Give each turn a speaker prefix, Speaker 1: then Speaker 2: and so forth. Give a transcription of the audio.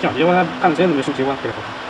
Speaker 1: 这样结婚还看着真的没什么结婚给好看